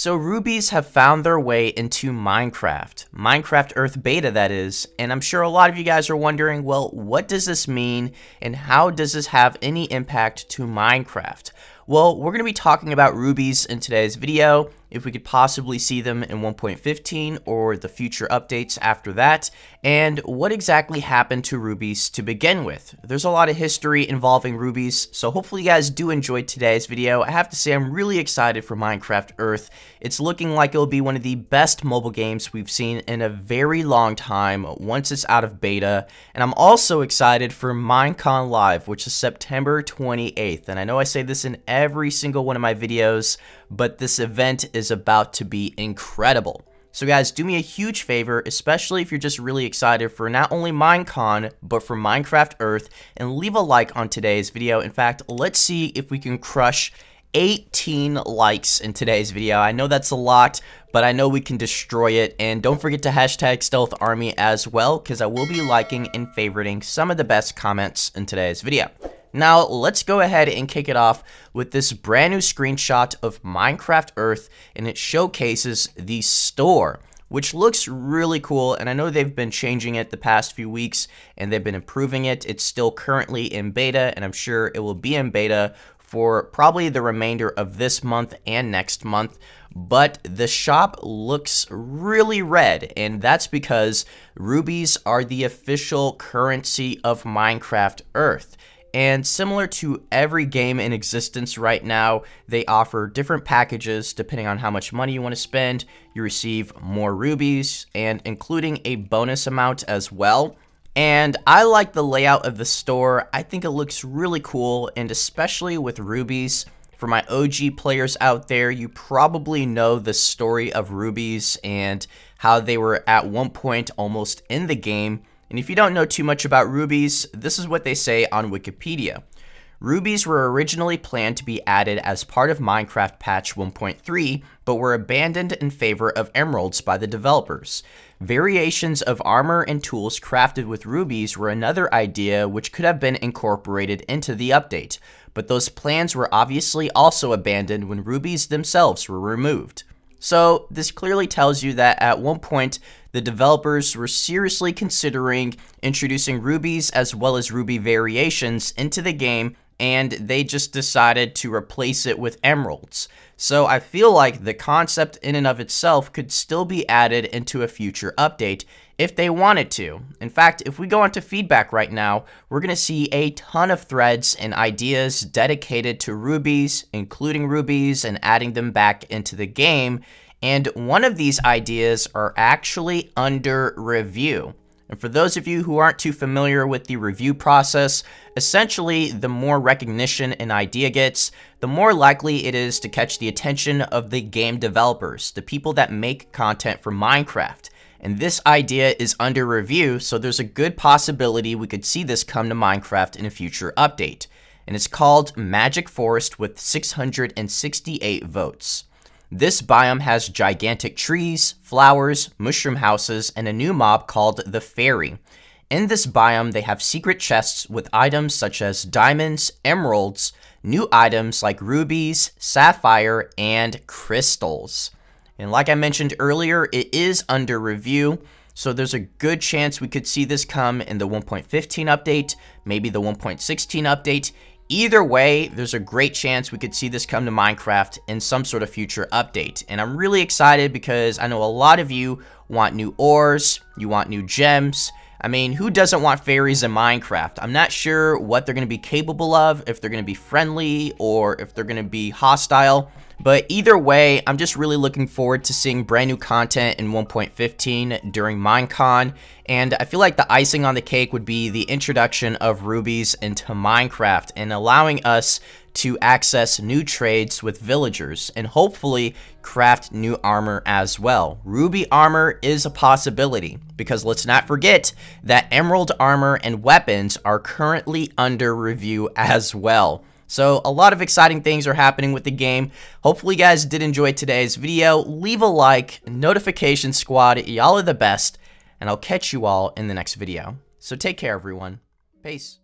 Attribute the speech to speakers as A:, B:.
A: So rubies have found their way into Minecraft, Minecraft Earth Beta that is, and I'm sure a lot of you guys are wondering, well, what does this mean and how does this have any impact to Minecraft? Well, we're going to be talking about rubies in today's video, if we could possibly see them in 1.15 or the future updates after that, and what exactly happened to rubies to begin with. There's a lot of history involving rubies, so hopefully you guys do enjoy today's video. I have to say I'm really excited for Minecraft Earth. It's looking like it'll be one of the best mobile games we've seen in a very long time once it's out of beta, and I'm also excited for Minecon Live, which is September 28th, and I know I say this in every single one of my videos, but this event is about to be incredible. So guys, do me a huge favor, especially if you're just really excited for not only Minecon, but for Minecraft Earth, and leave a like on today's video. In fact, let's see if we can crush 18 likes in today's video. I know that's a lot, but I know we can destroy it. And don't forget to hashtag Stealth Army as well, because I will be liking and favoriting some of the best comments in today's video. Now, let's go ahead and kick it off with this brand new screenshot of Minecraft Earth, and it showcases the store, which looks really cool, and I know they've been changing it the past few weeks, and they've been improving it. It's still currently in beta, and I'm sure it will be in beta for probably the remainder of this month and next month. But the shop looks really red, and that's because rubies are the official currency of Minecraft Earth. And similar to every game in existence right now, they offer different packages depending on how much money you want to spend. You receive more rubies and including a bonus amount as well. And I like the layout of the store. I think it looks really cool and especially with rubies. For my OG players out there, you probably know the story of rubies and how they were at one point almost in the game and if you don't know too much about rubies, this is what they say on Wikipedia. Rubies were originally planned to be added as part of Minecraft patch 1.3, but were abandoned in favor of emeralds by the developers. Variations of armor and tools crafted with rubies were another idea which could have been incorporated into the update, but those plans were obviously also abandoned when rubies themselves were removed. So, this clearly tells you that at one point, the developers were seriously considering introducing rubies as well as ruby variations into the game, and they just decided to replace it with emeralds. So I feel like the concept in and of itself could still be added into a future update if they wanted to. In fact, if we go onto feedback right now, we're going to see a ton of threads and ideas dedicated to rubies, including rubies and adding them back into the game. And one of these ideas are actually under review. And for those of you who aren't too familiar with the review process, essentially the more recognition an idea gets, the more likely it is to catch the attention of the game developers, the people that make content for Minecraft. And this idea is under review, so there's a good possibility we could see this come to Minecraft in a future update. And it's called Magic Forest with 668 votes. This biome has gigantic trees, flowers, mushroom houses, and a new mob called the Fairy. In this biome, they have secret chests with items such as diamonds, emeralds, new items like rubies, sapphire, and crystals. And like I mentioned earlier, it is under review, so there's a good chance we could see this come in the 1.15 update, maybe the 1.16 update, Either way, there's a great chance we could see this come to Minecraft in some sort of future update. And I'm really excited because I know a lot of you want new ores, you want new gems. I mean, who doesn't want fairies in Minecraft? I'm not sure what they're going to be capable of, if they're going to be friendly or if they're going to be hostile. But either way, I'm just really looking forward to seeing brand new content in 1.15 during Minecon, and I feel like the icing on the cake would be the introduction of rubies into Minecraft and allowing us to access new trades with villagers and hopefully craft new armor as well. Ruby armor is a possibility because let's not forget that emerald armor and weapons are currently under review as well. So a lot of exciting things are happening with the game. Hopefully you guys did enjoy today's video. Leave a like, notification squad, y'all are the best, and I'll catch you all in the next video. So take care everyone. Peace.